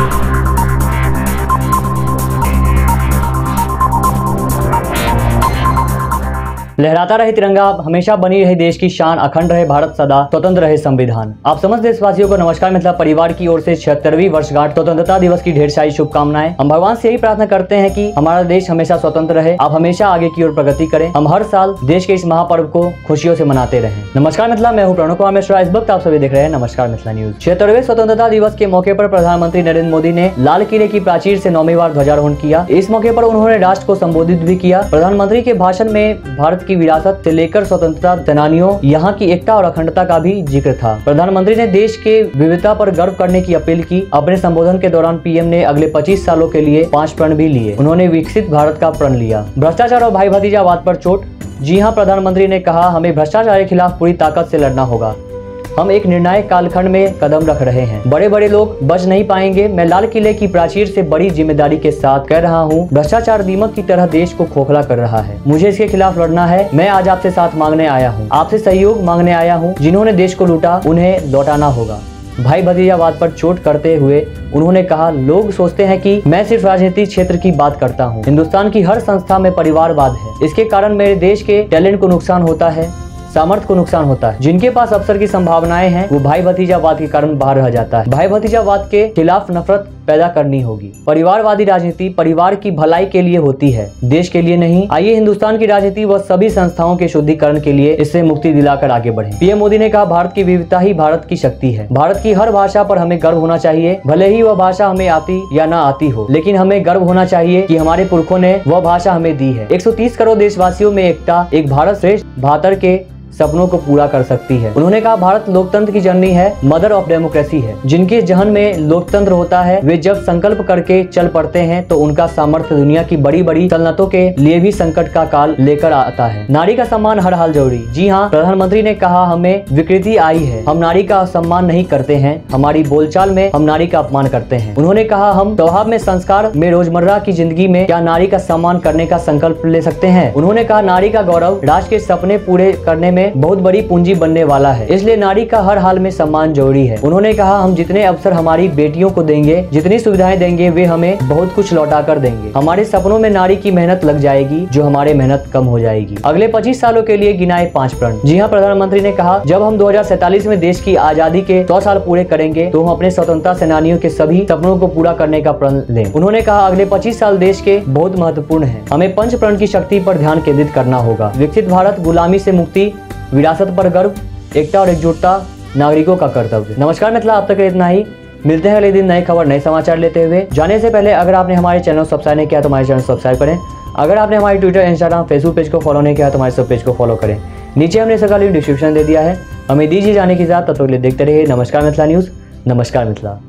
Thank you. लहराता रहे तिरंगा हमेशा बनी रहे देश की शान, अखंड रहे भारत सदा, स्वतंत्र रहे संविधान। आप समस्त देशवासियों को, नमस्कार, मिथिला परिवार की ओर से छिहत्तरवीं वर्षगांठ, स्वतंत्रता दिवस की ढेर सारी शुभकामनाएँ। हम भगवान से यही प्रार्थना करते हैं कि हमारा देश हमेशा स्वतंत्र रहे, आप हमेशा आगे की ओर प्रगति करें। हम हर साल देश के इस महापर्व को खुशियों से मनाते रहे। नमस्कार, मिथिला, मैं हूँ प्रणव कुमार मिश्रा। इस वक्त आप सभी देख रहे हैं नमस्कार, मिथिला न्यूज़। छिहत्तरवे स्वतंत्रता दिवस के मौके पर प्रधानमंत्री नरेंद्र मोदी ने लाल किले की प्राचीर से नौवीं बार ध्वजारोहण किया। इस मौके पर उन्होंने राष्ट्र को संबोधित भी किया। प्रधानमंत्री के भाषण में भारत की विरासत से लेकर स्वतंत्रता सेनानियों, यहाँ की एकता और अखंडता का भी ज़िक्र था। प्रधानमंत्री ने देश के विविधता पर गर्व करने की अपील की। अपने संबोधन के दौरान पीएम ने अगले 25 सालों के लिए पाँच प्रण भी लिए। उन्होंने विकसित भारत का प्रण लिया। भ्रष्टाचार और भाई भतीजावाद पर चोट? जी हाँ प्रधानमंत्री ने कहा, हमें भ्रष्टाचार के खिलाफ पूरी ताकत से लड़ना होगा। हम एक निर्णायक कालखंड में कदम रख रहे हैं। बड़े बड़े लोग, बच नहीं पाएँगे। मैं लाल किले की प्राचीर से बड़ी ज़िम्मेदारी के साथ कह रहा हूँ, भ्रष्टाचार दीमक की तरह देश को खोखला कर रहा है। मुझे इसके खिलाफ लड़ना है। मैं आज आपसे साथ मांगने आया हूँ। आपसे सहयोग मांगने आया हूँ। जिन्होंने देश को लूटा, उन्हें लौटाना होगा। भाई भतीजावाद पर चोट करते हुए उन्होंने कहा, लोग सोचते हैं कि मैं सिर्फ़ राजनीतिक क्षेत्र की बात करता हूँ। हिंदुस्तान की हर संस्था में परिवारवाद है। इसके कारण मेरे देश के टैलेंट को नुकसान होता है। सामर्थ्य को नुकसान होता है। जिनके पास अवसर की संभावनाएँ हैं, वो भाई भतीजावाद के कारण बाहर रह जाता है। भाई भतीजावाद के खिलाफ नफरत पैदा करनी होगी। परिवारवादी राजनीति परिवार की भलाई के लिए होती है, देश के लिए नहीं। आइए हिंदुस्तान की राजनीति व सभी संस्थाओं के शुद्धिकरण के लिए इससे मुक्ति दिलाकर आगे बढ़े। पीएम मोदी ने कहा, भारत की विविधता ही भारत की शक्ति है। भारत की हर भाषा पर हमें गर्व होना चाहिए। भले ही वह भाषा हमें आती या न आती हो, लेकिन हमें गर्व होना चाहिए की हमारे पुरखों ने वह भाषा हमें दी है। 130 करोड़ देशवासियों में एकता, एक भारत श्रेष्ठ भातर के सपनों को पूरा कर सकती है। उन्होंने कहा, भारत लोकतंत्र की जननी है मदर ऑफ़ डेमोक्रेसी है। जिनके जहन में लोकतंत्र होता है, वे जब संकल्प करके चल पड़ते हैं तो उनका सामर्थ्य दुनिया की बड़ी बड़ी सल्तनतों के लिए भी संकट का काल लेकर आता है। नारी का सम्मान हर हाल ज़रूरी जी हाँ प्रधानमंत्री ने कहा, हमें विकृति आई है। हम नारी का सम्मान नहीं करते हैं। हमारी बोलचाल में हम नारी का अपमान करते हैं। उन्होंने कहा, हम स्वभाव में संस्कार में रोज़मर्रा की ज़िंदगी में क्या नारी का सम्मान करने का संकल्प ले सकते हैं? उन्होंने कहा, नारी का गौरव राष्ट्र के सपने पूरे करने में बहुत बड़ी पूंजी बनने वाला है। इसलिए नारी का हर हाल में सम्मान ज़रूरी है। उन्होंने कहा, हम जितने अवसर हमारी बेटियों को देंगे, जितनी सुविधाएँ देंगे, वे हमें बहुत कुछ लौटा कर देंगे। हमारे सपनों में नारी की मेहनत लग जाएगी, जो हमारे मेहनत कम हो जाएगी। अगले पच्चीस सालों के लिए गिनाए पाँच प्रण। जी हाँ प्रधानमंत्री ने कहा, जब हम दो में देश की आज़ादी के सौ साल पूरे करेंगे तो हम अपने स्वतंत्रता सेनानियों के सभी सपनों को पूरा करने का प्रण लें। उन्होंने कहा, अगले पच्चीस साल देश के बहुत महत्वपूर्ण है। हमें पंच प्रण की शक्ति पर ध्यान केंद्रित करना होगा। विकसित भारत, गुलामी से मुक्ति विरासत पर गर्व, एकता और एकजुटता नागरिकों का कर्तव्य। नमस्कार मिथिला अब तक इतना ही। मिलते हैं अगले दिन नई खबर, नए समाचार लेते हुए। जाने से पहले अगर आपने हमारे चैनल सब्सक्राइब नहीं किया तो हमारे चैनल सब्सक्राइब करें। अगर आपने हमारे ट्विटर इंस्टाग्राम फेसबुक पेज को फॉलो नहीं किया तो हमारे सब पेज को फॉलो करें। नीचे हमने इसका डिस्क्रिप्शन दे दिया है। हमें दीजिए जाने की इजाज़त, तब तक देखते रहिए। नमस्कार मिथिला न्यूज़। नमस्कार मिथिला